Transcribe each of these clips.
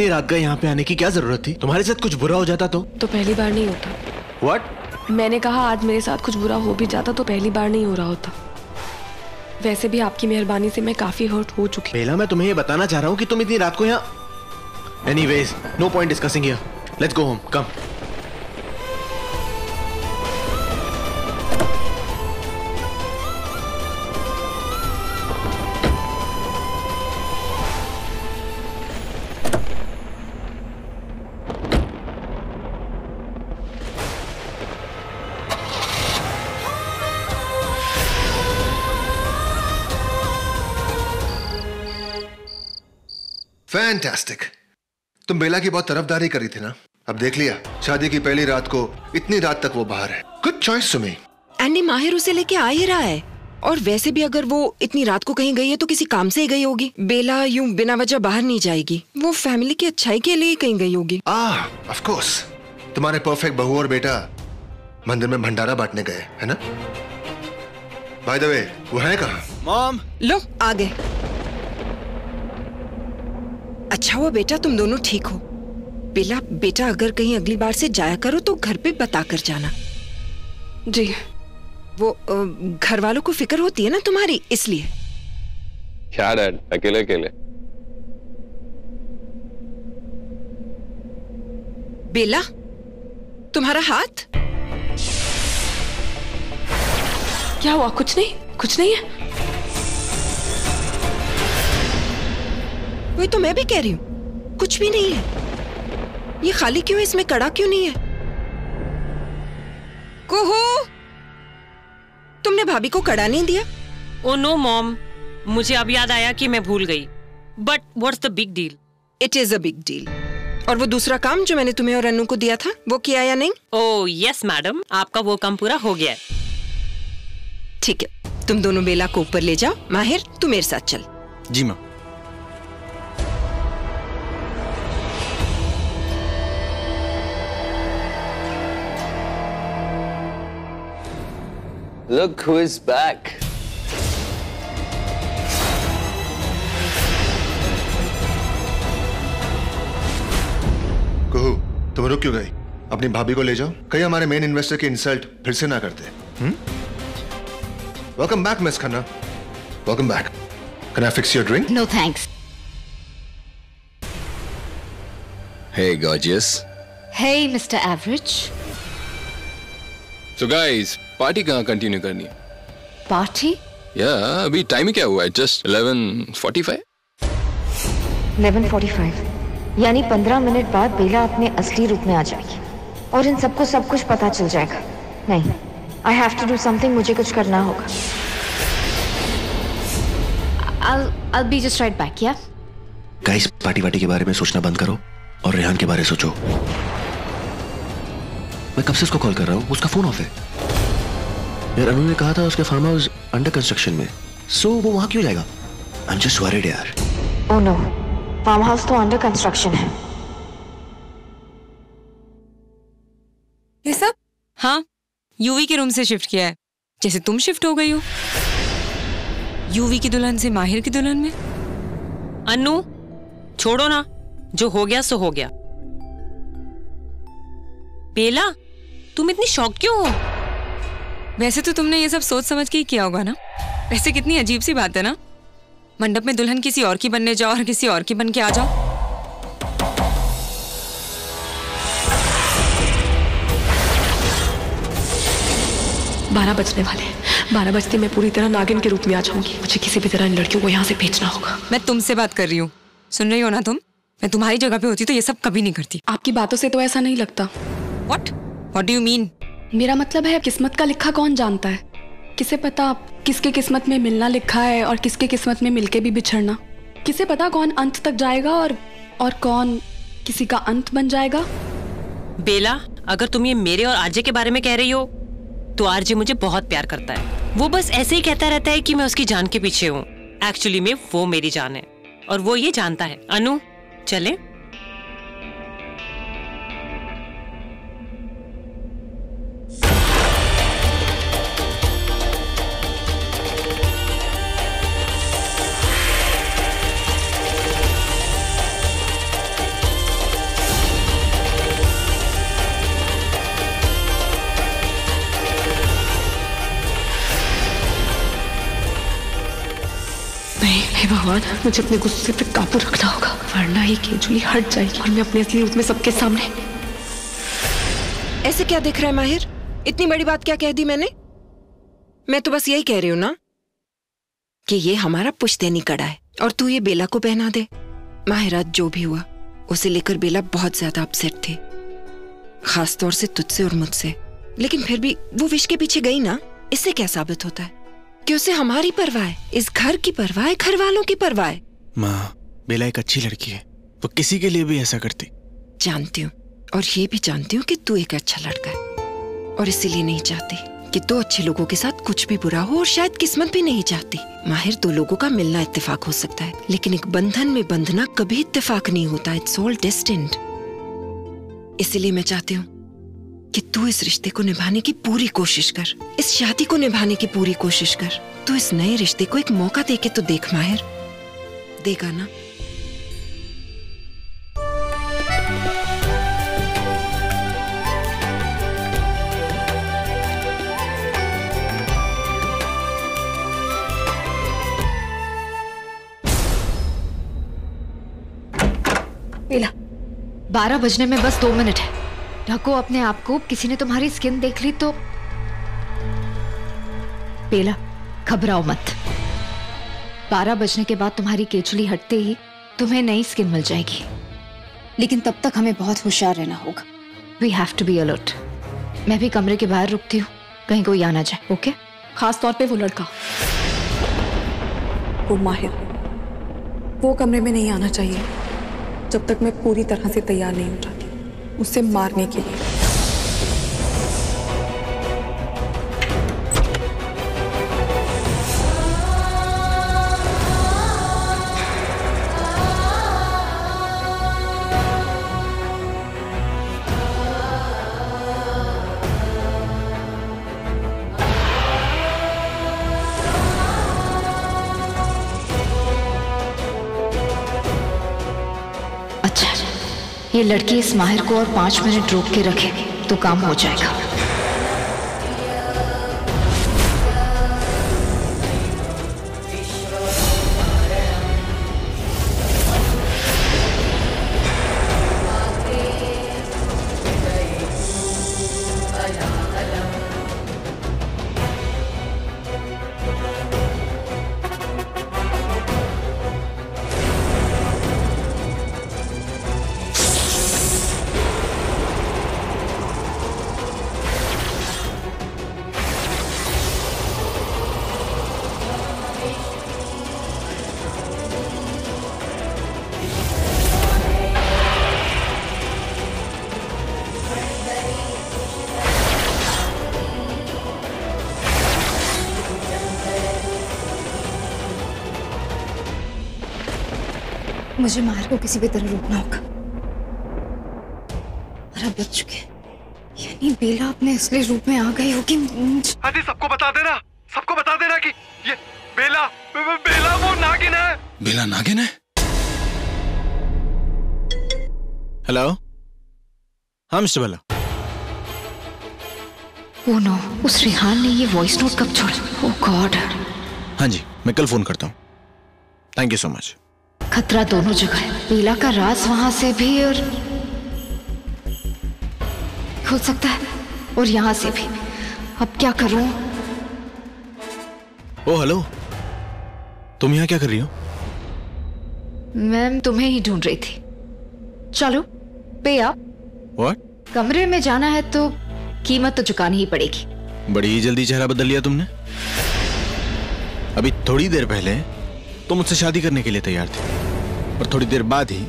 इतनी रात का यहाँ पे आने की क्या ज़रूरत थी? तुम्हारे साथ कुछ बुरा हो जाता तो? तो पहली बार नहीं होता। व्हाट मैंने कहा आज मेरे साथ कुछ बुरा हो भी जाता तो पहली बार नहीं हो रहा होता। वैसे भी आपकी मेहरबानी से मैं काफ़ी हर्ट हो चुकी बेला मैं तुम्हें ये बताना चाह रहा हूँ कि तुम इतनी रात को यहाँ any ways no point discussing let's go home come fantastic तुम बेला की बहुत तरफदारी करी थी ना? अब देख लिया शादी की पहली रात को इतनी रात तक वो बाहर है। Good choice Sumi. एंडी माहिर उसे लेके आ ही रहा है। और वैसे भी अगर वो इतनी रात को कहीं गई है तो किसी काम से ही गई होगी। बेला यूँ बिना वजह बाहर नहीं जाएगी। वो फैमिली की अच्छाई के लिए ही कहीं गई होगी। आह ऑफ़ कोर्स तुम्हारे परफेक्ट बहू और बेटा मंदिर में भंडारा बांटने गए है ना? बाय द वे वो है कहाँ? मॉम लो आ गए अच्छा हुआ बेटा तुम दोनों ठीक हो। बेला बेटा अगर कहीं अगली बार से जाया करो तो घर पे बता कर जाना। जी। वो घर वालों को फ़िक्र होती है ना तुम्हारी इसलिए। क्या डैड अकेले अकेले बेला तुम्हारा हाथ? क्या हुआ? कुछ नहीं कुछ नहीं है? वही तो मैं भी कह रही हूँ। कुछ भी नहीं है। ये खाली क्यों है? इसमें कड़ा क्यों नहीं है? कुहू! तुमने भाभी को कड़ा नहीं दिया? Oh no mom. मुझे अब याद आया कि मैं भूल गई। But what's the big deal it is a big deal और वो दूसरा काम जो मैंने तुम्हें और अनु को दिया था वो किया या नहीं? ओ यस मैडम आपका वो काम पूरा हो गया। है ठीक है। तुम दोनों बेला को ऊपर ले जाओ। माहिर तू मेरे साथ चल। जी माँ Look who is back. Kuhu तुम रुक क्यों गई अपनी भाभी को ले जाओ कहीं हमारे मेन इन्वेस्टर की इंसल्ट फिर से ना करते welcome back Miss Khanna welcome back can I fix your drink No thanks. Hey, gorgeous. Hey, Mr. Average. So guys, party कहाँ कंटिन्यू करनी? है Party? या अभी टाइम ही क्या हुआ है? जस्ट 11:45 11:45 यानी 15 मिनट बाद बेला अपने असली रूप में आ जाएगी। और इन सबको सब कुछ पता चल जाएगा। नहीं I have to do something मुझे कुछ करना होगा। I'll I'll be just right back, yeah? Guys party वार्टी के बारे में सोचना बंद करो और रेहान के बारे सोचो। मैं कब से उसको कॉल कर रहा हूँ? उसका फ़ोन ऑफ़ है। यार अनु ने कहा था उसके फार्म हाउस अंडर कंस्ट्रक्शन में। सो वो वहाँ क्यों जाएगा? आई एम जस्ट वरीड यार। ओह नो फार्म हाउस तो अंडर कंस्ट्रक्शन है। ये सब? हाँ यूवी के रूम से शिफ्ट किया है। जैसे तुम शिफ्ट हो गई हो। यूवी की दुल्हन से माहिर की दुल्हन में। अनु छोड़ो ना। जो हो गया सो हो गया। बेला तुम इतनी शॉक क्यों हो? वैसे तो तुमने ये सब सोच समझ के ही किया होगा ना? वैसे कितनी अजीब सी बात है ना? मंडप में दुल्हन किसी और की बनने जाओ और किसी और की बन के आ जाओ। बारह बजने वाले बारह बजते मैं पूरी तरह नागिन के रूप में आ जाऊँगी। मुझे किसी भी तरह इन लड़कियों को यहाँ से भेजना होगा। मैं तुमसे बात कर रही हूँ। सुन रही हो ना तुम? मैं तुम्हारी जगह पे होती तो ये सब कभी नहीं करती। आपकी बातों से तो ऐसा नहीं लगता। What what do you mean मेरा मतलब है, किस्मत का लिखा कौन जानता है? किसे पता किसके किस्मत में मिलना लिखा है और किसके किस्मत में मिलके भी बिछड़ना? किसे पता कौन अंत तक जाएगा और और कौन किसी का अंत बन जाएगा? बेला, अगर तुम ये मेरे और आरजे के बारे में कह रही हो तो आरजे मुझे बहुत प्यार करता है। वो बस ऐसे ही कहता रहता है कि मैं उसकी जान के पीछे हूँ। एक्चुअली में वो मेरी जान है। और वो ये जानता है। अनु, चले। भगवान मुझे अपने गुस्से पे काबू रखना होगा। वरना ही केजुली हट जाएगी और मैं अपने असली रूप में सबके सामने। ऐसे क्या दिख रहा है माहिर? इतनी बड़ी बात क्या कह दी मैंने? मैं तो बस यही कह रही हूँ ना कि ये हमारा पुश्तैनी कड़ा है और तू ये बेला को पहना दे। माहिर, आज जो भी हुआ, उसे लेकर बेला बहुत ज़्यादा अपसेट थी। खास तौर से तुझसे और मुझसे। लेकिन फिर भी वो विश के पीछे गई ना, इससे क्या साबित होता है? कि उसे हमारी परवाह है इस घर की परवाह है घर वालों की परवाह। है माँ बेला एक अच्छी लड़की है। वो किसी के लिए भी ऐसा करती। जानती हूँ और ये भी जानती हूँ कि तू एक अच्छा लड़का है। और इसीलिए नहीं चाहती कि दो अच्छे लोगों के साथ कुछ भी बुरा हो और शायद किस्मत भी नहीं चाहती। माहिर दो लोगों का मिलना इत्तेफाक हो सकता है लेकिन एक बंधन में बंधना कभी इत्तेफाक नहीं होता। इट्स ऑल डेस्टिन्ड इसीलिए मैं चाहती हूँ कि तू इस रिश्ते को निभाने की पूरी कोशिश कर। इस शादी को निभाने की पूरी कोशिश कर। तू इस नए रिश्ते को एक मौका दे के तो देख, माहिर। देगा ना? बारह बजने में बस दो मिनट है। ढको अपने आप को किसी ने तुम्हारी स्किन देख ली तो बेला घबराओ मत। बारह बजने के बाद तुम्हारी केचुली हटते ही तुम्हें नई स्किन मिल जाएगी। लेकिन तब तक हमें बहुत होशियार रहना होगा। We have to be alert मैं भी कमरे के बाहर रुकती हूँ। कहीं कोई आना जाए ओके खास तौर पे वो लड़का। वो माहिर। वो कमरे में नहीं आना चाहिए। जब तक मैं पूरी तरह से तैयार नहीं हो जाती उसे मारने के लिए। ये लड़की इस माहिर को और पाँच मिनट रोक के रखे तो काम हो जाएगा। मुझे माहिर को किसी भी तरह रोकना होगा। बारह बज चुके यानी बेला अपने असली रूप में आ गई होगी अरे सबको बता देना। सबको बता देना कि ये बेला बे- बे- बेला वो नागिन है। बेला नागिन है? हेलो हाँ मिस्टर बेला। ओ नो उस रिहान ने ये वॉइस नोट कब छोड़ा? ओ गॉड हाँ जी मैं कल फ़ोन करता हूँ। थैंक यू सो मच खतरा दोनों जगह है। बेला का राज वहाँ से भी और हो सकता है और यहाँ से भी। अब क्या करूँ? Oh hello. तुम यहाँ क्या कर रही हो? मैम तुम्हें ही ढूंढ रही थी। चलो पे आप। व्हाट कमरे में जाना है तो कीमत तो चुकानी ही पड़ेगी। बड़ी ही जल्दी चेहरा बदल लिया तुमने। अभी थोड़ी देर पहले तुम मुझसे शादी करने के लिए तैयार थे। और थोड़ी देर बाद ही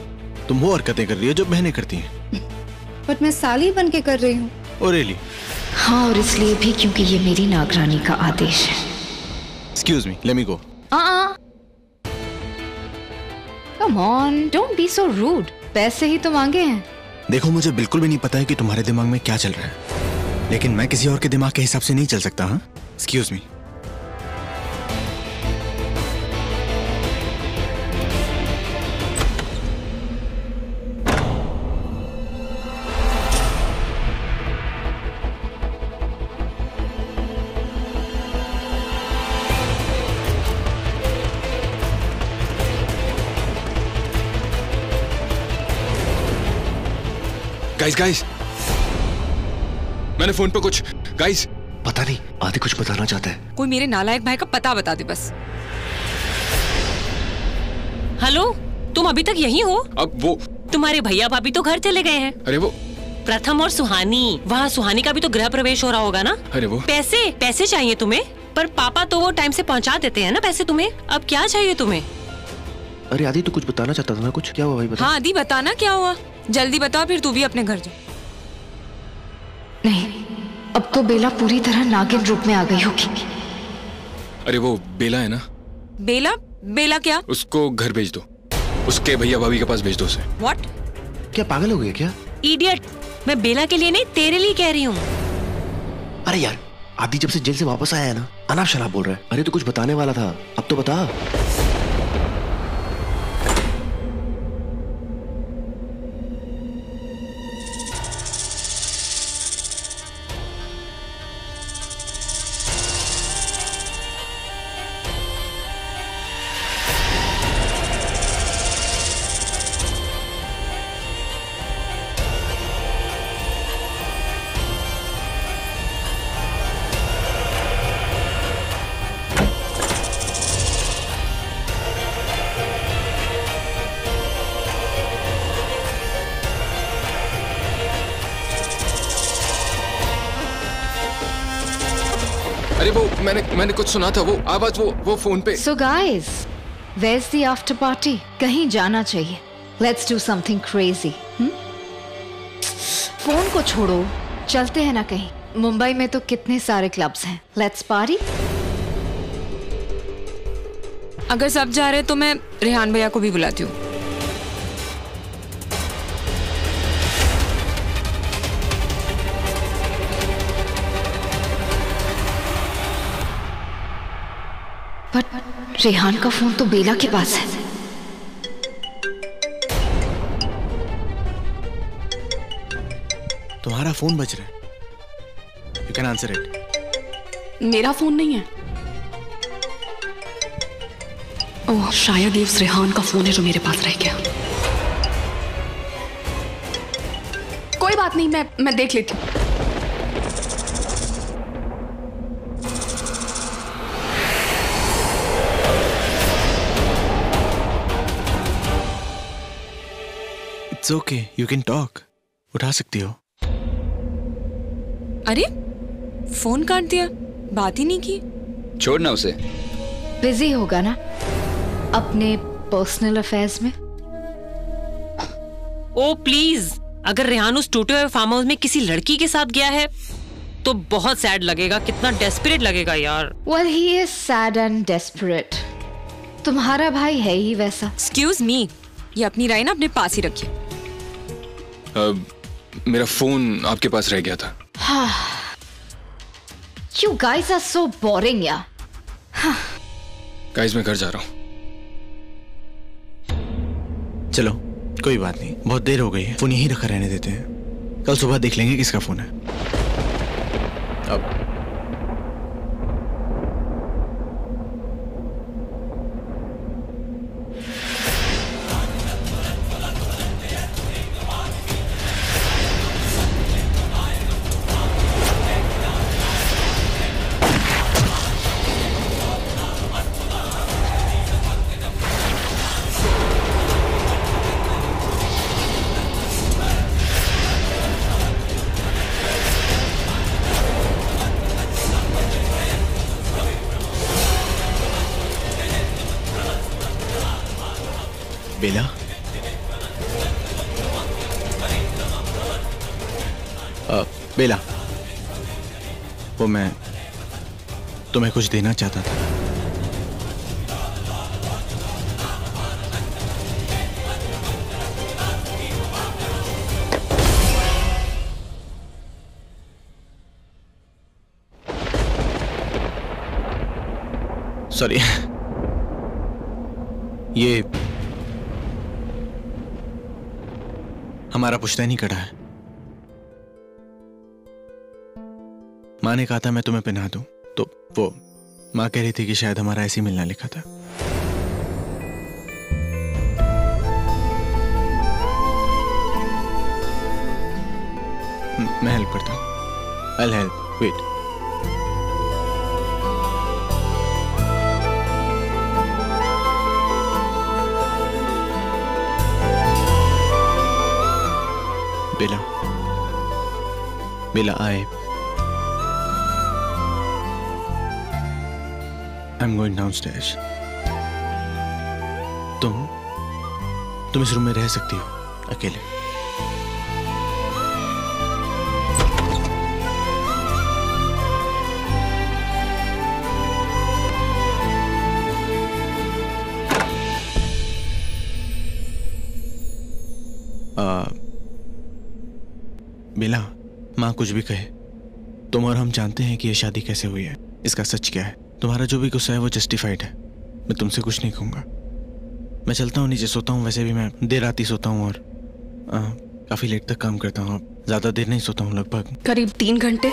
तुम वो हरकतें कर रही हो जो बहनें करती हैं। बट मैं साली बन के कर रही हूँ। ओ रियली हाँ और इसलिए भी क्योंकि ये मेरी नागरानी का आदेश है। Excuse me let me go come on don't be so rude पैसे ही तो मांगे हैं। देखो मुझे बिल्कुल भी नहीं पता है कि तुम्हारे दिमाग में क्या चल रहा है। लेकिन मैं किसी और के दिमाग के हिसाब से नहीं चल सकता हाँ? एक्सक्यूज मी गाइस गाइस मैंने फ़ोन पे कुछ गाइस पता नहीं आदि कुछ बताना चाहता है। कोई मेरे नालायक भाई का पता बता दे बस। हेलो तुम अभी तक यहीं हो? अब वो तुम्हारे भैया भाभी तो घर चले गए हैं। अरे वो प्रथम और सुहानी। वहाँ सुहानी का भी तो गृह प्रवेश हो रहा होगा ना? अरे वो पैसे पैसे चाहिए तुम्हें पर पापा तो वो टाइम से पहुँचा देते हैं ना पैसे तुम्हें। अब क्या चाहिए तुम्हें? अरे आदि तू कुछ बताना चाहता था ना कुछ? क्या हुआ भाई बता। हाँ आदि बताना क्या हुआ? जल्दी बता फिर तू भी अपने घर जा। नहीं अब तो बेला पूरी तरह नागिन रूप में आ गई होगी। अरे वो बेला है ना? बेला? बेला क्या? उसको घर भेज दो। उसके भैया भाभी के पास भेज दो उसे। व्हाट क्या पागल हो गया क्या? इडियट मैं बेला के लिए नहीं तेरे लिए कह रही हूँ। अरे यार आदि जब से जेल से वापस आया है ना अनाप शराब बोल रहा है। अरे तो कुछ बताने वाला था। अब तो बता। मैंने कुछ सुना था वो आवाज़ वो वो फ़ोन पे। So guys where's the after party कहीं जाना चाहिए। Let's do something crazy phone को छोड़ो चलते हैं ना कहीं। मुंबई में तो कितने सारे क्लब्स हैं। लेट्स पार्टी अगर सब जा रहे हैं तो मैं रेहान भैया को भी बुलाती हूँ। रेहान का फ़ोन तो बेला के पास है। तुम्हारा फ़ोन बज रहा है। यू कैन आंसर इट मेरा फ़ोन नहीं है। ओह शायद ये उस रेहान का फ़ोन है जो मेरे पास रह गया। कोई बात नहीं मैं मैं देख लेती हूँ। It's okay you can talk उठा सकती हो। अरे फ़ोन काट दिया। बात ही नहीं की। छोड़ना उसे। बिज़ी होगा ना? अपने पर्सनल अफेयर्स में? ओ प्लीज़ अगर रेहान उस टूटे हुए फार्म हाउस में किसी लड़की के साथ गया है तो बहुत सैड लगेगा। कितना डेस्परेट लगेगा यार। Well he is sad and desperate तुम्हारा भाई है ही वैसा। एक्सक्यूज मी ये अपनी राय ना अपने पास ही रखिए। अब मेरा फ़ोन आपके पास रह गया था। You guys are so boring या गाइस मैं घर जा रहा हूँ। चलो कोई बात नहीं। बहुत देर हो गई है। फ़ोन यहीं रखा रहने देते हैं। कल सुबह देख लेंगे किसका फ़ोन है। अब कुछ देना चाहता था। सॉरी ये हमारा पुश्तैनी कड़ा है। माँ ने कहा था मैं तुम्हें पहना दूँ तो वो माँ कह रही थी कि शायद हमारा ऐसे मिलना लिखा था। मैं हेल्प करता I help wait Bella. Bella Bella. Bella, I. I'm going downstairs. तुम तुम इस रूम में रह सकती हो अकेले बिला माँ कुछ भी कहे तुम और हम जानते हैं कि यह शादी कैसे हुई है इसका सच क्या है तुम्हारा जो भी गुस्सा है वो जस्टिफाइड है। मैं तुमसे कुछ नहीं कहूँगा। मैं चलता हूँ नीचे सोता हूँ वैसे भी मैं देर रात ही सोता हूँ और आ, काफ़ी लेट तक काम करता हूँ। ज़्यादा देर नहीं सोता हूँ लगभग। करीब तीन घंटे।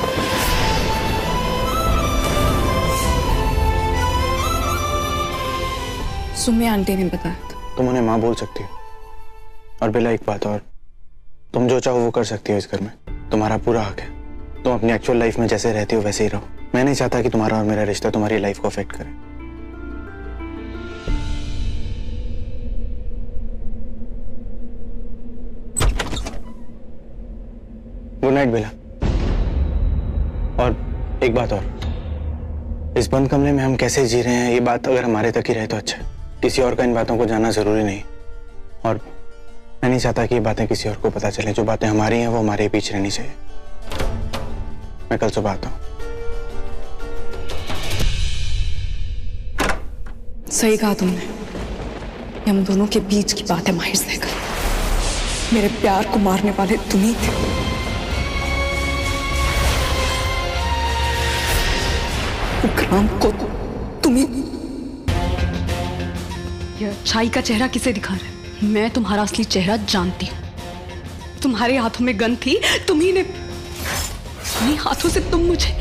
सुम्य आंटी ने बताया तुम उन्हें माँ बोल सकती हो। और बेला एक बात और तुम जो चाहो वो कर सकती हो इस घर में। तुम्हारा पूरा हक है। तुम अपनी एक्चुअल लाइफ में जैसे रहती हो वैसे ही रहो। मैं नहीं चाहता कि तुम्हारा और मेरा रिश्ता तुम्हारी लाइफ को अफेक्ट करे। गुड नाइट बेला और एक बात और। इस बंद कमरे में हम कैसे जी रहे हैं, ये बात अगर हमारे तक ही रहे तो अच्छा किसी और का इन बातों को जानना ज़रूरी नहीं। और मैं नहीं चाहता कि ये बातें किसी और को पता चले। जो बातें हमारी हैं, वो हमारे बीच रहनी चाहिए। मैं कल सुबह आता हूँ। सही कहा तुमने। हम दोनों के बीच की बात है माहिर सहगल मेरे प्यार को मारने वाले तुम ही थे। को तुम ही ये अच्छाई का चेहरा किसे दिखा रहा है? मैं तुम्हारा असली चेहरा जानती हूँ। तुम्हारे हाथों में गन थी तुम्ही ने हाथों से तुम मुझे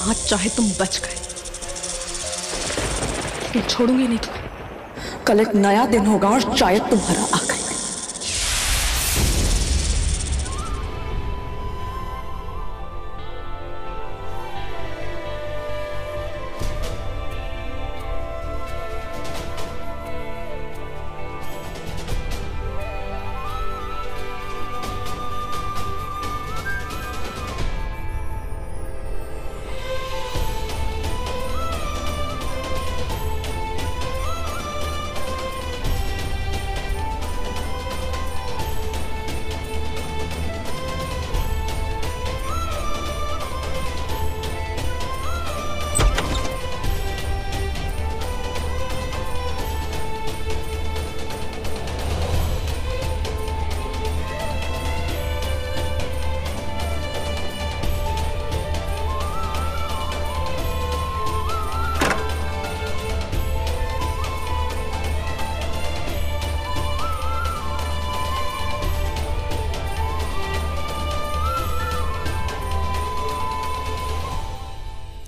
आज चाहे तुम बच गए। लेकिन छोड़ूँगी नहीं। तुम्हें कल एक नया दिन होगा और शायद तुम्हारा आखिरी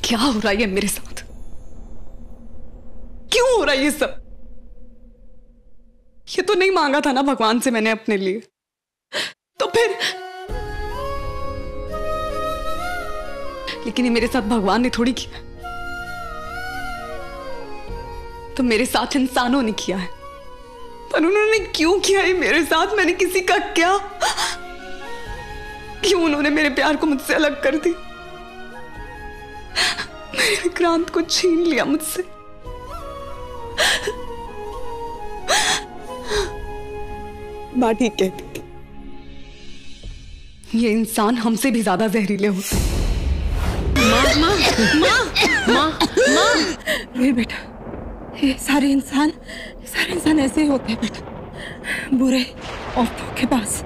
क्या हो रहा है मेरे साथ? क्यों हो रहा है ये सब? ये तो नहीं मांगा था ना भगवान से मैंने अपने लिए। तो फिर? लेकिन ये मेरे साथ भगवान ने थोड़ी किया तो मेरे साथ इंसानों ने किया है। पर उन्होंने क्यों किया है? मेरे साथ मैंने किसी का क्या? क्यों उन्होंने मेरे प्यार को मुझसे अलग कर दी मेरे विक्रांत को छीन लिया मुझसे। माँ ठीक है ये इंसान हमसे भी ज़्यादा जहरीले होते हैं। माँ माँ माँ माँ माँ। ये बेटा ये सारे इंसान सारे इंसान ऐसे ही होते हैं बेटा। बुरे औरतों के पास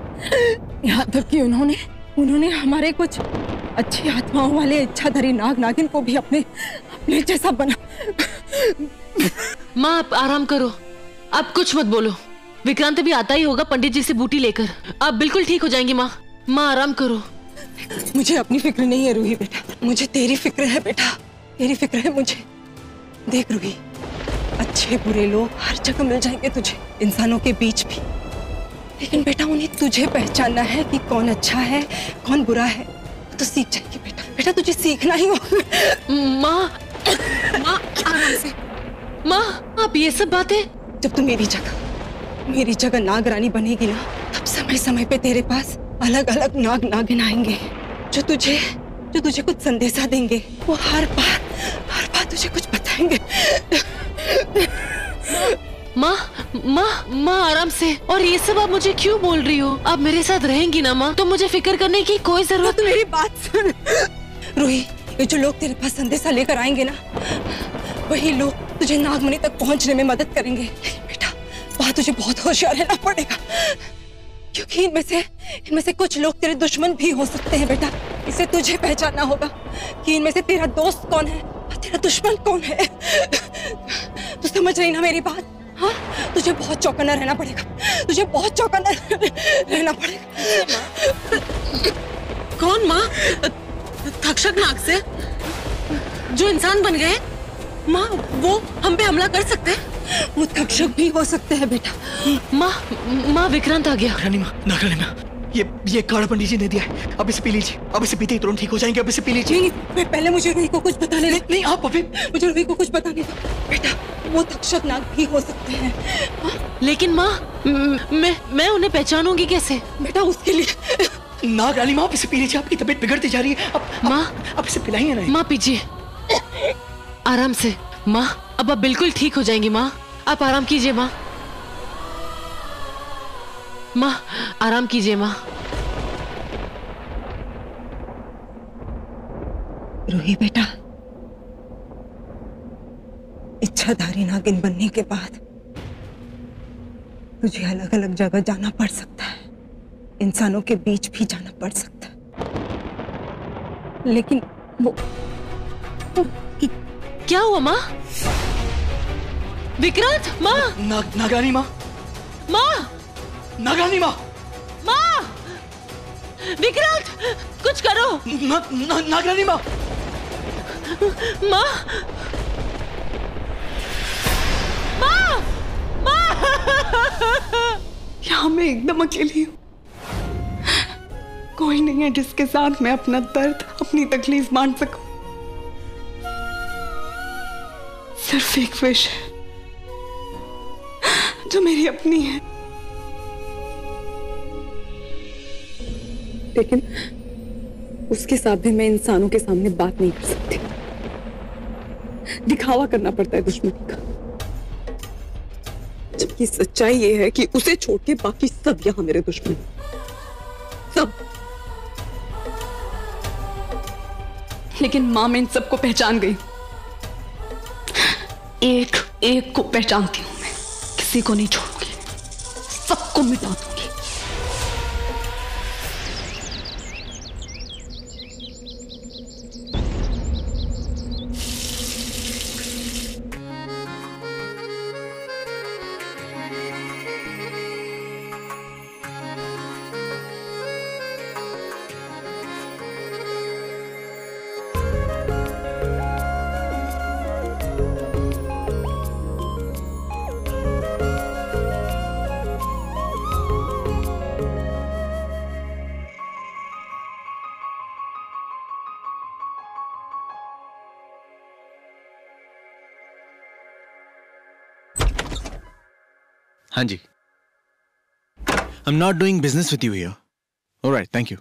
यहाँ तक कि उन्होंने उन्होंने हमारे कुछ अच्छी आत्माओं वाले इच्छाधारी नाग नागिन को भी अपने अपने जैसा बना माँ आप आराम करो। आप कुछ मत बोलो। विक्रांत भी आता ही होगा पंडित जी से बूटी लेकर। आप बिल्कुल ठीक हो जाएँगी माँ। माँ आराम करो। मुझे अपनी फ़िक्र नहीं है रूही बेटा। मुझे तेरी फ़िक्र है बेटा। तेरी फ़िक्र है मुझे। देख रूही अच्छे बुरे लोग हर जगह मिल जाएँगे तुझे। इंसानों के बीच भी। लेकिन बेटा उन्हें तुझे पहचानना है कि कौन अच्छा है कौन बुरा है। तो सीख जाएगी बेटा। बेटा तुझे सीखना ही होगा। माँ माँ आराम से। माँ आप ये सब बातें जब तू मेरी जगह मेरी जगह नाग रानी बनेगी ना तब समय समय पे तेरे पास अलग अलग नाग नागिन आएँगे। जो तुझे जो तुझे कुछ संदेशा देंगे वो हर बार हर बार तुझे कुछ बताएँगे। माँ माँ माँ आराम से। और ये सब आप मुझे क्यों बोल रही हो? आप मेरे साथ रहेंगी ना, माँ। तो मुझे फ़िक्र करने की कोई ज़रूरत तो मेरी बात सुन। रूही, ये जो लोग तेरे पास संदेशा लेकर आएँगे ना, वही लोग तुझे नागमणि तक पहुँचने में मदद करेंगे। बेटा, वहाँ तुझे बहुत होशियार रहना पड़ेगा। क्योंकि इनमें से इनमें से कुछ लोग तेरे दुश्मन भी हो सकते हैं, बेटा। इसे तुझे पहचानना होगा कि इनमें से तेरा दोस्त कौन है और तेरा दुश्मन कौन है। तू समझ रही ना मेरी बात? हाँ तुझे बहुत चौकन्ना रहना पड़ेगा। तुझे बहुत चौकन्ना रहना पड़ेगा। कौन माँ? थक्षक नाग से? जो इंसान बन गए माँ वो हम पे हमला कर सकते हैं? वो थक्षक भी हो सकते हैं बेटा। माँ माँ विक्रांत आ गया। रानी माँ ना रानी माँ। ये ये काढ़ा पंडित जी ने दिया है अब इसे पी लीजिए। अब इसे पीते ही तुरंत ठीक हो जाएँगे। अब इसे पी लीजिए। नहीं, नहीं पहले मुझे रूही को कुछ बताने नहीं, नहीं आप अभी मुझे रूही को कुछ बताने दो। बेटा वो तक्षक नाग भी हो सकते हैं। हाँ? लेकिन माँ मैं मैं उन्हें पहचानूँगी कैसे? बेटा उसके लिए नाग रानी माँ आप इसे पी लीजिए। आपकी तबीयत बिगड़ती जा रही है। अब माँ? अब इसे पिलाइए ना। माँ पीजिए। आराम से। माँ अब आप बिल्कुल ठीक हो जाएँगी माँ। आप आराम कीजिए माँ। माँ आराम कीजिए माँ। रूही बेटा इच्छाधारी नागिन बनने के बाद तुझे अलग अलग जगह जाना पड़ सकता है। इंसानों के बीच भी जाना पड़ सकता है। लेकिन वो, वो क्या हुआ माँ? विक्रांत माँ! नाग नागरानी माँ। माँ! नागरानी माँ! माँ विक्रांत कुछ करो। ना, ना, नागरानी माँ! माँ! माँ! माँ यहाँ मैं एकदम अकेली हूँ। कोई नहीं है जिसके साथ मैं अपना दर्द अपनी तकलीफ़ बांट सकूँ। सिर्फ़ एक विश है जो मेरी अपनी है। लेकिन उसके साथ भी मैं इंसानों के सामने बात नहीं कर सकती। दिखावा करना पड़ता है दुश्मनी का। जबकि सच्चाई ये है कि उसे छोड़ के बाकी सब यहाँ मेरे दुश्मन सब। लेकिन माँ, मैं इन सबको पहचान गई। एक एक को पहचानती हूँ मैं। किसी को नहीं छोड़ूँगी। सबको मिटा Hanji. I'm not doing business with you here. All right, thank you.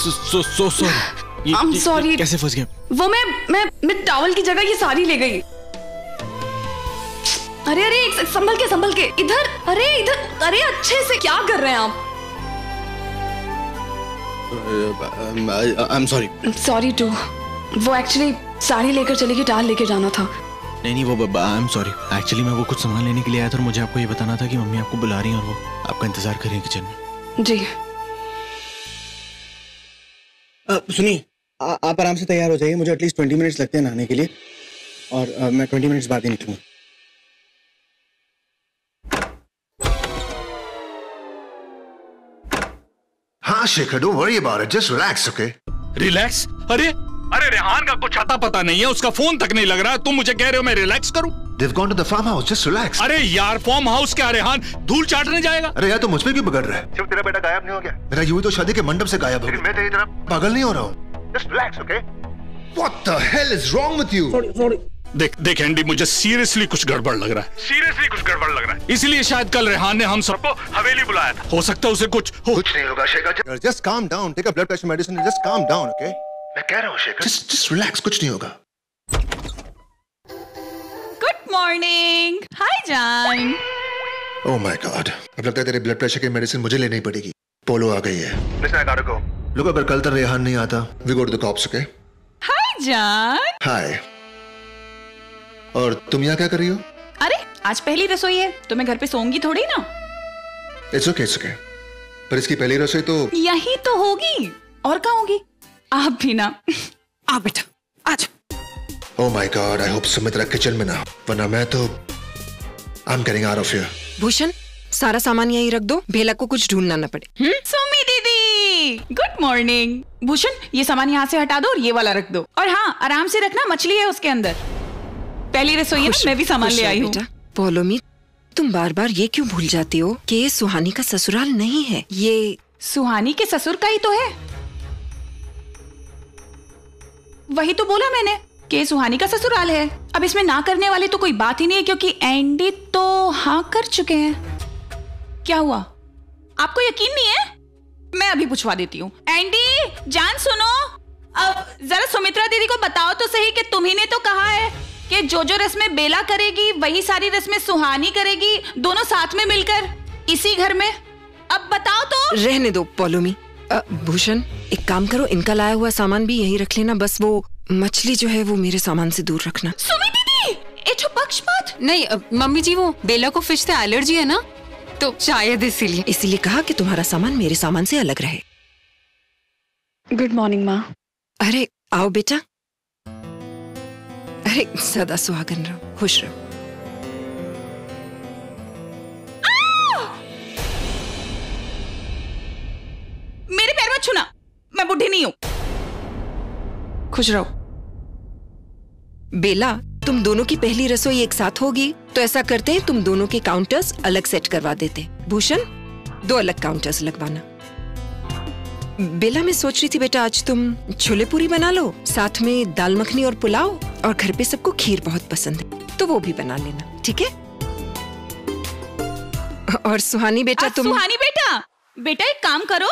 So, so, so sorry. I'm sorry. कैसे फंस गया? वो मैं मैं मैं टॉवल की जगह ये सारी ले गई। अरे अरे संभल के संभल के। इधर अरे इधर अरे अच्छे से क्या कर रहे हैं आप? I'm sorry. सॉरी टू वो एक्चुअली साड़ी लेकर चली गई टाल लेके जाना था। नहीं नहीं वो आई एम सॉरी एक्चुअली मैं वो कुछ सामान लेने के लिए आया था और मुझे आपको ये बताना था कि मम्मी आपको बुला रही हैं और वो आपका इंतज़ार कर रही हैं किचन में। जी। सुनिए आ- आप आराम से तैयार हो जाइए मुझे एटलीस्ट ट्वेंटी मिनट्स लगते हैं नहाने के लिए और अ, मैं ट्वेंटी मिनट्स बाद ही निकलूँगा। हाँ Shekhar don't worry about it just relax okay relax अरे अरे रेहान का कुछ आता पता नहीं है उसका फ़ोन तक नहीं लग रहा है तुम मुझे कह रहे हो मैं रिलैक्स करूँ? They've gone to the farmhouse. Just relax. अरे यार फार्म हाउस क्या रेहान धूल चाटने जाएगा। अरे यार तो मुझ पे क्यों बिगड़ रहा है? सिर्फ़ तेरा बेटा गायब नहीं हो गया? मेरा यूँ तो शादी के मंडप से गायब हो गया। मैं तेरी तरह पागल नहीं हो रहा हूँ। Just relax okay what the hell is wrong with you देख देख एंडी मुझे सीरियसली कुछ गड़बड़ लग रहा है। सीरियसली कुछ गड़बड़ लग रहा है। इसलिए शायद कल रेहान ने हम सबको हवेली बुलाया था। हो सकता है उसे कुछ हो कुछ नहीं होगा Shekhar just calm down take a blood pressure medicine and just calm down okay? मैं कह रहा हूँ शेखर। Just just relax कुछ नहीं होगा। मॉर्निंग हाय जान ओह माय गॉड अब लगता है तेरे ब्लड प्रेशर की मेडिसिन मुझे लेनी पड़ेगी। पोलो आ गई है। लिसन आई गॉट गो लोग अगर कल तक रेहान नहीं आता we go to the cops okay हाय जान हाय और तुम यहाँ क्या कर रही हो? अरे आज पहली रसोई है तो मैं घर पे सोऊँगी थोड़ी ना। इट्स ओके इट्स ओके पर इसकी पहली रसोई तो यही तो होगी और कहाँ होगी? आप भी ना। आ बेटा आज ओह my god I hope Sumitra kitchen में ना वरना मैं तो I am getting out of here Bhushan सारा सामान यहीं रख दो। भेला को कुछ ढूंढना न पड़े। हम्म? सुमी दीदी गुड मॉर्निंग भूषण ये सामान यहाँ से हटा दो और ये वाला रख दो। और हाँ आराम से रखना मछली है उसके अंदर। पहली रसोई है ना मैं भी सामान ले आई हूँ। बेटा। पोलोमी तुम बार बार ये क्यों भूल जाती हो कि ये सुहानी का ससुराल नहीं है? ये सुहानी के ससुर का ही तो है। वही तो बोला मैंने। कि सुहानी का ससुराल है। अब इसमें ना करने वाली तो कोई बात ही नहीं है, क्योंकि एंडी तो हाँ कर चुके हैं। क्या हुआ? आपको यकीन नहीं है? मैं अभी पूछवा देती हूँ। एंडी जान सुनो। अब जरा सुमित्रा दीदी को बताओ तो सही कि तुम्ही ने तो कहा है कि जो जो रस्में बेला करेगी, वही सारी रस्में सुहानी करेगी, दोनों साथ में मिलकर, इसी घर में। अब बताओ तो। रहने दो, पोलोमी। भूषण। एक काम करो इनका लाया हुआ सामान भी यहीं रख लेना। बस वो मछली जो है वो मेरे सामान से दूर रखना। सुमी दीदी तो पक्षपात। नहीं मम्मी जी वो बेला को फ़िश से एलर्जी है ना? तो शायद इसीलिए। इसीलिए कहा कि तुम्हारा सामान मेरे सामान से अलग रहे। गुड मॉर्निंग माँ अरे आओ बेटा। अरे सदा सुहागन रहो खुश रहो। खुश रहो। बेला तुम दोनों की पहली रसोई एक साथ होगी तो ऐसा करते हैं तुम दोनों के काउंटर्स अलग सेट करवा देते। भूषण दो अलग काउंटर्स लगवाना। बेला मैं सोच रही थी बेटा आज तुम छोले पूरी बना लो साथ में दाल मखनी और पुलाव और घर पे सबको खीर बहुत पसंद है तो वो भी बना लेना ठीक है? और सुहानी बेटा तुम सुहानी बेटा बेटा एक काम करो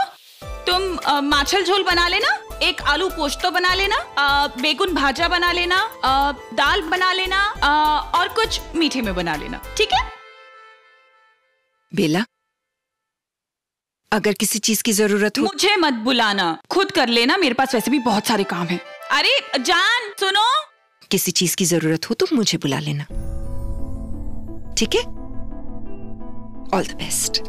तुम माछल झोल बना लेना एक आलू पोस्तो बना लेना अ, बेगुन भाजा बना लेना अ, दाल बना लेना अ, और कुछ मीठे में बना लेना ठीक है? बेला अगर किसी चीज़ की ज़रूरत हो मुझे मत बुलाना। खुद कर लेना मेरे पास वैसे भी बहुत सारे काम हैं। अरे जान सुनो। किसी चीज़ की ज़रूरत हो तो मुझे बुला लेना। ठीक है? ऑल द बेस्ट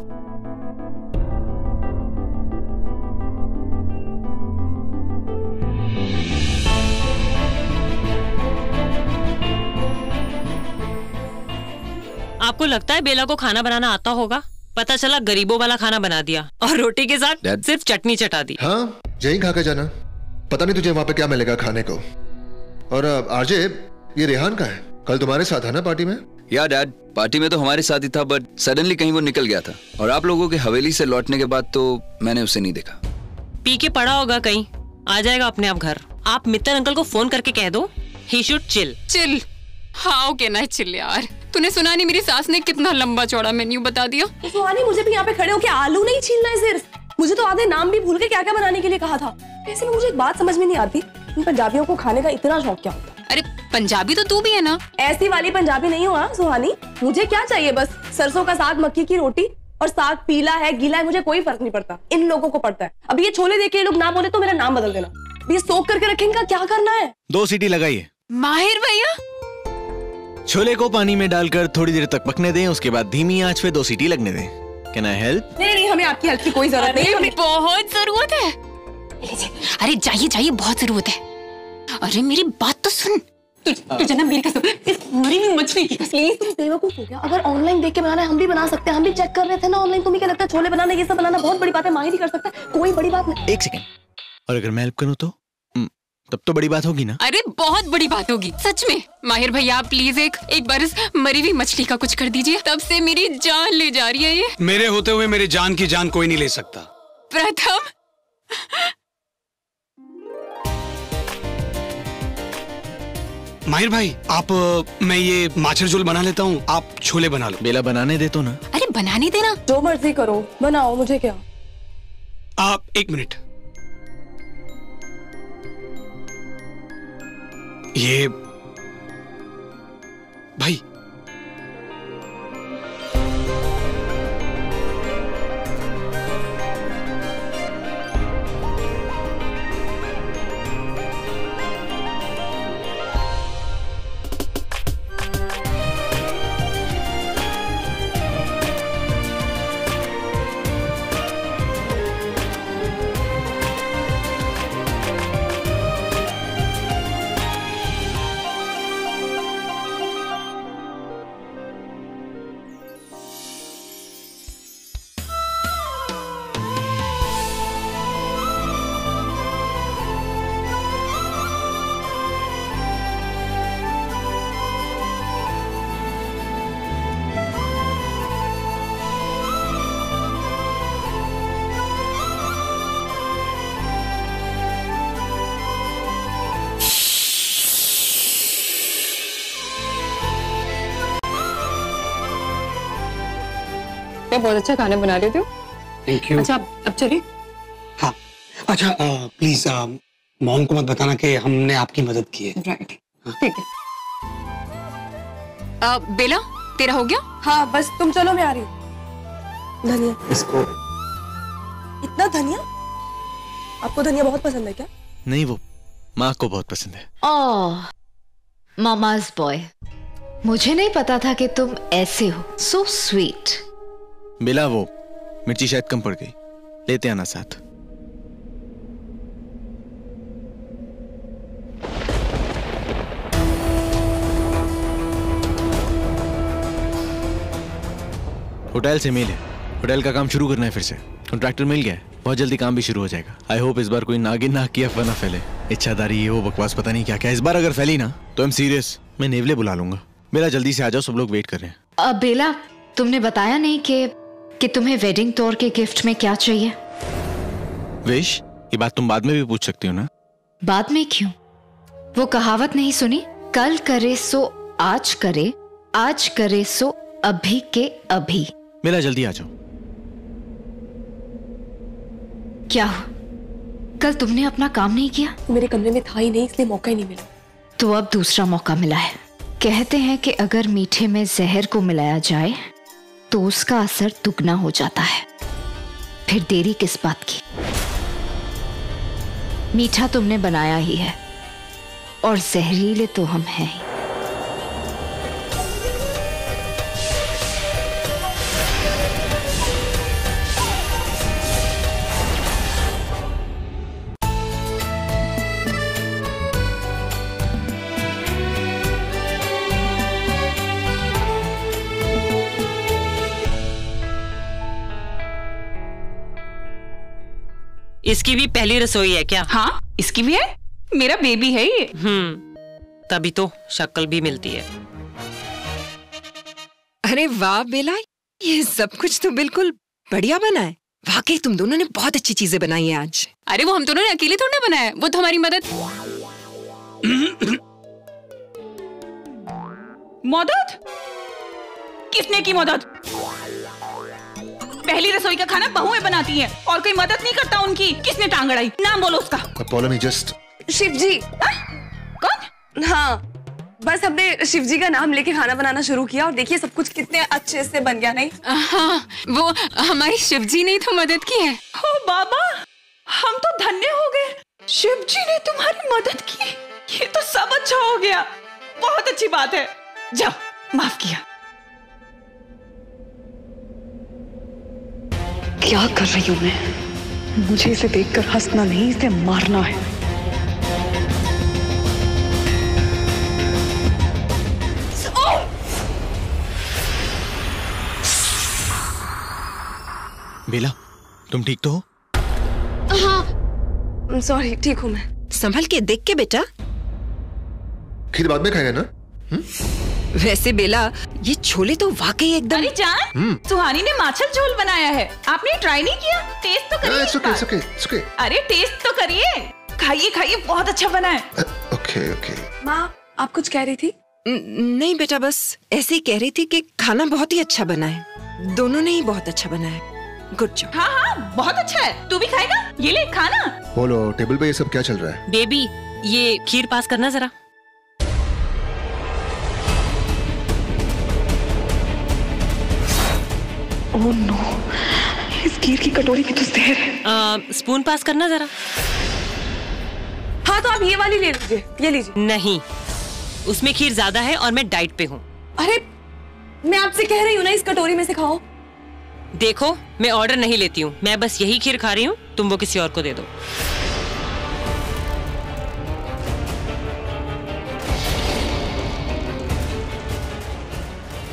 आपको लगता है बेला को खाना बनाना आता होगा? पता चला गरीबों वाला खाना बना दिया और रोटी के साथ Dad. सिर्फ़ चटनी चटा दी। हाँ यही खा के जाना। पता नहीं तुझे वहाँ पे क्या मिलेगा खाने को। और आरजे ये रेहान का है? कल तुम्हारे साथ है ना पार्टी में? या डैड पार्टी में तो हमारे साथ ही था बट सडनली कहीं वो निकल गया था। और आप लोगों के हवेली से लौटने के बाद तो मैंने उसे नहीं देखा। पी के पड़ा होगा कहीं। आ जाएगा अपने आप घर। आप मित्तर अंकल को फ़ोन करके कह दो। He should chill chill how can I chill यार तूने सुना नहीं मेरी सास ने कितना लंबा चौड़ा मेन्यू बता दिया? सुहानी मुझे भी यहाँ पे खड़े होके आलू नहीं छीलना है सिर्फ़। मुझे तो आधे नाम भी भूल के क्या क्या बनाने के लिए कहा था। ऐसे में मुझे एक बात समझ में नहीं आती इन पंजाबियों को खाने का इतना शौक क्या होता? अरे पंजाबी तो तू भी है ना? ऐसी वाली पंजाबी नहीं हो हाँ सुहानी। मुझे क्या चाहिए बस? सरसों का साग मक्की की रोटी और साग पीला है गीला है मुझे कोई फ़र्क नहीं पड़ता। इन लोगों को पड़ता है। अब ये छोले देख के लोग ना बोले तो मेरा नाम बदल देना। ये सोख करके रखेंगे क्या करना है? दो सीटी लगाइए। माहिर भैया? छोले को पानी में डालकर थोड़ी देर तक पकने दें उसके बाद धीमी आँच पे दो सीटी लगने दें। कैन आई हेल्प नहीं नहीं हमें आपकी हेल्प की कोई ज़रूरत नहीं हमें बहुत ज़रूरत है। अरे जाइए जाइए बहुत ज़रूरत है। अरे मेरी बात तो सुन। तुझे ना मेरी कसम इस मरी हुई मछली की कसम। प्लीज़ तुम बेवकूफ़ हो गया। अगर ऑनलाइन देख के बनाना है हम भी बना सकते हैं। हम भी चेक कर रहे थे ना ऑनलाइन तुम्हें क्या लगता है छोले बनाना ये सब बनाना बहुत बड़ी बात है? माहिर ही कर सकता है। कोई बड़ी बात नहीं। एक सेकेंड और अगर मैं हेल्प करूँ तो? तब तो बड़ी बात होगी ना। अरे बहुत बड़ी बात होगी। सच में। माहिर भैया आप प्लीज़ एक एक बार इस मरी हुई मछली का कुछ कर दीजिए। तब से मेरी जान ले जा रही है ये। मेरे होते हुए मेरे जान की जान कोई नहीं ले सकता। प्रथम। माहिर भाई आप मैं ये माछर झोल बना लेता हूँ। आप छोले बना लो। बेला बनाने दे तो ना। अरे बनाने देना। जो मर्ज़ी करो। बनाओ मुझे क्या? आप एक मिनट। ये भाई मैं बहुत अच्छा खाना बना लेती हूँ। थैंक यू अच्छा अब अब चलिए। हाँ। अच्छा प्लीज़ मॉम को मत बताना कि हमने आपकी मदद की है। राइट ठीक है। अ, बेला तेरा हो गया? हाँ बस तुम चलो मैं आ रही हूँ। धनिया। इसको इतना धनिया? आपको धनिया बहुत पसंद है क्या? नहीं वो माँ को बहुत पसंद है। ओह मामाज बॉय मुझे नहीं पता था कि तुम ऐसे हो। सो स्वीट बेला वो। मिर्ची शायद कम पड़ गई। लेते आना साथ। होटल से मिले। होटल का काम शुरू करना है फिर से। कॉन्ट्रैक्टर मिल गया है। बहुत जल्दी काम भी शुरू हो जाएगा। आई होप इस बार कोई नागिन नाग की अफवाह ना फैले। इच्छादारी ये वो बकवास पता नहीं क्या क्या। इस बार अगर फैली ना तो एम सीरियस मैं नेवले बुला लूँगा। मेरा जल्दी से आ जाओ। सब लोग वेट कर रहे हैं। अब बेला, तुमने बताया नहीं कि कि तुम्हें वेडिंग तौर के गिफ्ट में क्या चाहिए? विश ये बात तुम बाद में भी पूछ सकती हो ना? बाद में क्यों? वो कहावत नहीं सुनी? कल करे सो आज करे आज करे सो अभी के अभी। मेरा जल्दी आ जाओ। क्या हो कल तुमने अपना काम नहीं किया? मेरे कमरे में था ही नहीं इसलिए मौका ही नहीं मिला। तो अब दूसरा मौका मिला है। कहते हैं कि अगर मीठे में जहर को मिलाया जाए तो उसका असर दुगना हो जाता है। फिर देरी किस बात की? मीठा तुमने बनाया ही है, और जहरीले तो हम हैं ही। इसकी भी पहली रसोई है क्या? हाँ इसकी भी है? मेरा बेबी है ये। हम्म तभी तो शक्ल भी मिलती है। अरे वाह बेला ये सब कुछ तो बिल्कुल बढ़िया बना है। वाकई तुम दोनों ने बहुत अच्छी चीज़ें बनाई हैं आज। अरे वो हम दोनों ने अकेले थोड़ा ना बनाया वो तो हमारी मदद। मदद? किसने की मदद? पहली रसोई का खाना बहुएँ बनाती हैं और कोई मदद नहीं करता उनकी। किसने टांग अड़ाई नाम बोलो उसका। अपोलो जस्ट शिव जी कौन? हाँ। बस हमने शिव जी का नाम लेके खाना बनाना शुरू किया और देखिए सब कुछ कितने अच्छे से बन गया नहीं? हाँ वो हमारी शिवजी ने तो मदद की है। ओ बाबा हम तो धन्य हो गए। शिव जी ने तुम्हारी मदद की। ये तो सब अच्छा हो गया। बहुत अच्छी बात है। जाओ माफ़ किया। क्या कर रही हूँ मैं? मुझे इसे देखकर हंसना नहीं इसे मारना है। बेला तुम ठीक तो हो? हाँ। सॉरी ठीक हूँ मैं। संभल के देख के बेटा। खीर बाद में खाएगा ना? वैसे बेला ये छोले तो वाकई एकदम अरे जान हम्म। सुहानी ने माछल झोल बनाया है। आपने ट्राई नहीं किया? टेस्ट तो करिए ओके इट्स ओके अरे टेस्ट तो करिए। खाइए खाइए बहुत अच्छा बना है। ओके ओके माँ आप कुछ कह रही थी? नहीं बेटा बस ऐसे ही कह रही थी कि खाना बहुत ही अच्छा बना है। दोनों ने ही बहुत अच्छा बना है। गुड जॉब हाँ हाँ बहुत अच्छा है। तू भी खाएगा? ये ले खाना। बोलो टेबल पे ये सब क्या चल रहा है? बेबी ये खीर पास करना जरा। ओह नो इस खीर की कटोरी में तो जहर है। स्पून पास करना जरा। हाँ तो आप ये वाली ले लीजिए ये लीजिए। नहीं उसमें खीर ज़्यादा है और मैं डाइट पे हूँ। अरे मैं आपसे कह रही हूँ ना इस कटोरी में से खाओ। देखो मैं ऑर्डर नहीं लेती हूँ मैं बस यही खीर खा रही हूँ तुम वो किसी और को दे दो।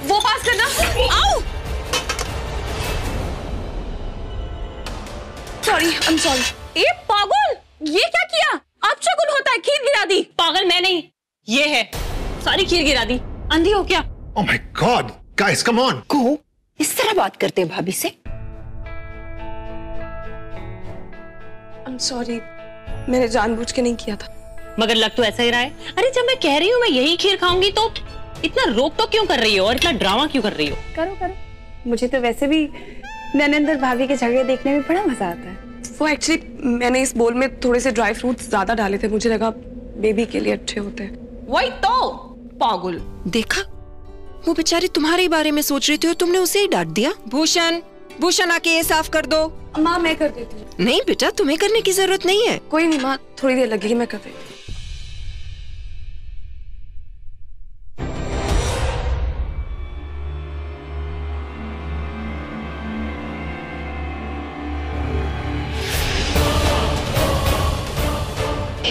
वो पास करना। आओ! सॉरी आई एम सॉरी ए पागल! ये क्या किया? अब शकुन होता है खीर गिरा दी। पागल मैं नहीं। ये है। सारी खीर गिरा दी। अंधी हो क्या? ओह my god guys come on को इस तरह बात करते हैं भाभी से? आई एम सॉरी मैंने जानबूझ के नहीं किया था। मगर लग तो ऐसा ही रहा है। अरे जब मैं कह रही हूँ मैं यही खीर खाऊँगी तो इतना रोक तो क्यों कर रही हो और इतना ड्रामा क्यों कर रही हो? करो करो। मुझे तो वैसे भी नैनेंद्र भाभी के झगड़े देखने में बड़ा मज़ा आता है। वो एक्चुअली मैंने इस बोल में थोड़े से ड्राई फ्रूट्स ज़्यादा डाले थे। मुझे लगा बेबी के लिए अच्छे होते हैं। वही तो! पागल। देखा? वो बेचारी तुम्हारे ही बारे में सोच रही थी और तुमने उसे ही डांट दिया। भूषण भूषण आके ये साफ़ कर दो। माँ मैं कर देती हूँ। नहीं बेटा तुम्हें करने की ज़रूरत नहीं है। कोई नहीं माँ थोड़ी देर लगेगी मैं कर देती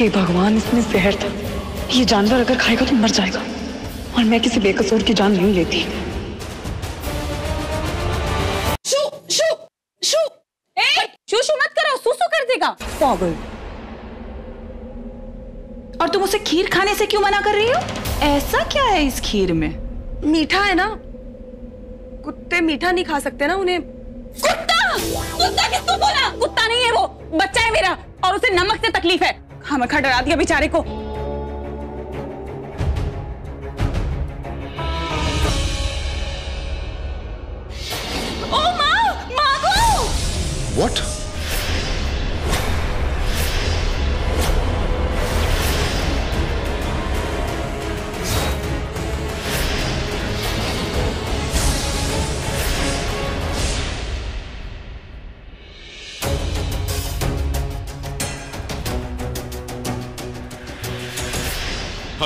हूँ भगवान इसमें जहर था। ये जानवर अगर खाएगा तो मर जाएगा। और मैं किसी बेकसूर की जान नहीं लेती। शू शू शू। ए शू शू मत करो सुसु कर देगा। पागल। और तुम उसे खीर खाने से क्यों मना कर रही हो? ऐसा क्या है इस खीर में? मीठा है ना? कुत्ते मीठा नहीं खा सकते ना उन्हें। कुत्ता! कुत्ता किसको बोला? कुत्ता नहीं है वो। बच्चा है मेरा और उसे नमक से तकलीफ़ है। खामखा डरा दिया बेचारे को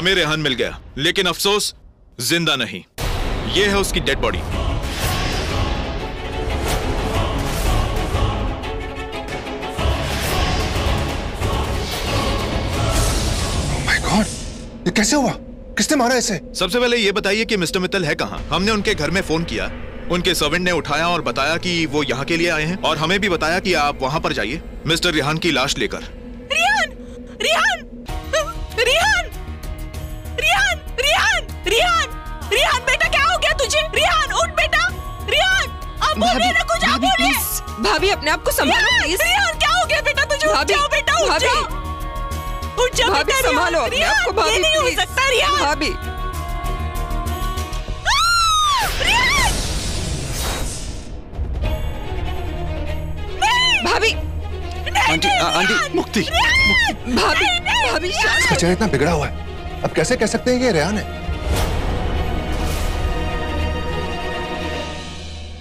हमें रेहान मिल गया लेकिन अफसोस ज़िंदा नहीं। ये है उसकी डेड बॉडी गॉड ये कैसे हुआ? किसने मारा इसे? सबसे पहले ये बताइए कि मिस्टर मित्तल है कहाँ? हमने उनके घर में फ़ोन किया उनके सर्वेंट ने उठाया और बताया कि वो यहाँ के लिए आए हैं और हमें भी बताया कि आप वहाँ पर जाइए मिस्टर रिहान की लाश लेकर। रिहान रिहान! रिहान! रिहान! बोल भाभी अपने आप को संभालो प्लीज़ रिहान क्या हो गया बेटा तुझे? उठ भाभी, जाओ बेटा उठ भाभी। जाओ। उठ जाओ भाभी बेटा संभालो अपने आप को भाभी ये नहीं हो सकता रिहान भाभी। भाभी। आंटी आंटी मुक्ति भाभी भाभी शांत इसका चेहरा इतना बिगड़ा हुआ है। अब कैसे कह सकते हैं कि ये रेहान है?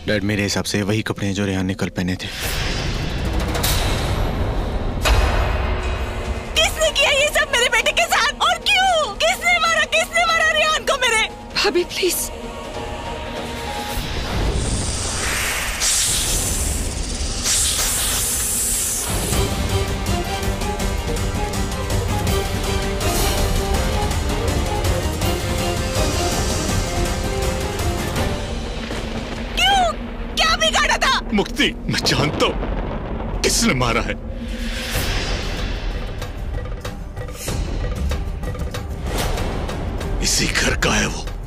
डैड मेरे हिसाब से वही कपड़े हैं जो रेहान ने कल पहने थे।